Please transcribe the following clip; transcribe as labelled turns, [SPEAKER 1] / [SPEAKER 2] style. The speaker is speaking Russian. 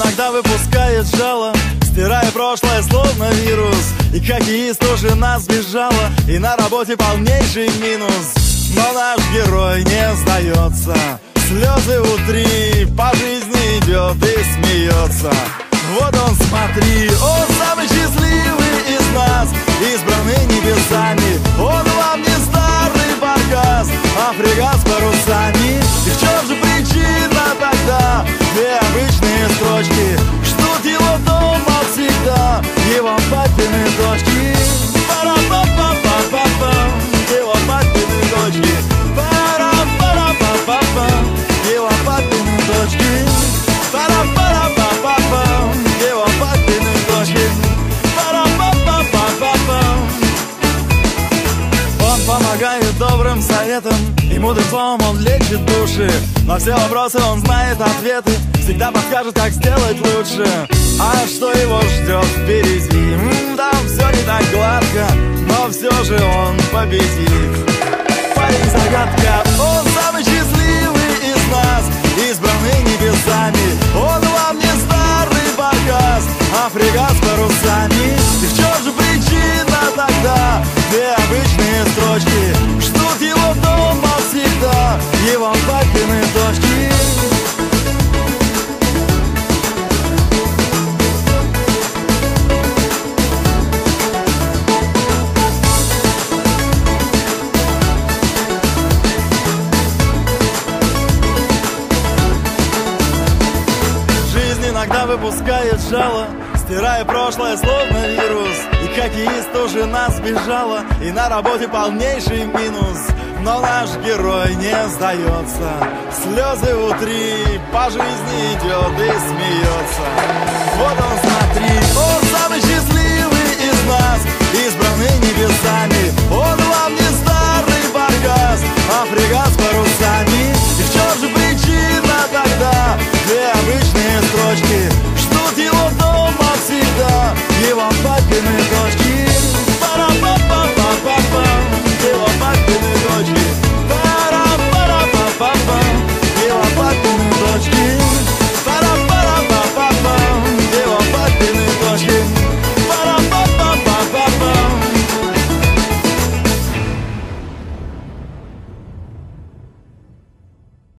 [SPEAKER 1] иногда выпускает жало Стирая прошлое, словно вирус. И хоккеист тоже нас сбежала И на работе полнейший минус. Но наш герой не сдается. Слезы утри, по жизни идет и смеется. Вот он, смотри, он самый счастливый из нас Избранный небесами. Он вам не старый баркас, а фрегат с парусами советом И мудрецом он лечит души. На все вопросы он знает ответы Всегда подскажет, как сделать лучше. А что его ждет впереди? М, Там все не так гладко Но все же он победит. Парень загадка, он самый счастливый из нас Избранный небесами. Он вам не старый баркас А фрегат с парусами иногда выпускает жало Стирая прошлое, словно вирус. И хоккеист тоже нас сбежала И на работе полнейший минус. Но наш герой не сдается. Слезы утри, по жизни идет и смеется. Вот он, смотри,